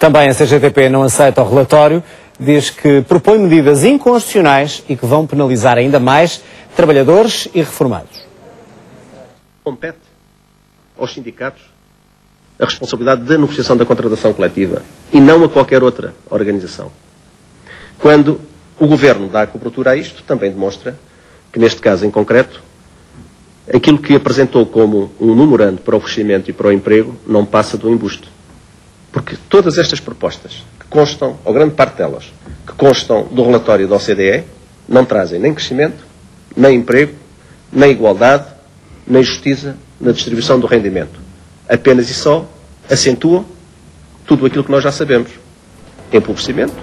Também a CGTP não aceita o relatório, diz que propõe medidas inconstitucionais e que vão penalizar ainda mais trabalhadores e reformados. Compete aos sindicatos a responsabilidade da negociação da contratação coletiva e não a qualquer outra organização. Quando o Governo dá a cobertura a isto, também demonstra que, neste caso em concreto, aquilo que apresentou como um memorando para o crescimento e para o emprego não passa do embuste. Porque todas estas propostas, que constam, ou grande parte delas, que constam do relatório da OCDE, não trazem nem crescimento, nem emprego, nem igualdade, nem justiça na distribuição do rendimento. Apenas e só acentuam tudo aquilo que nós já sabemos. Empobrecimento,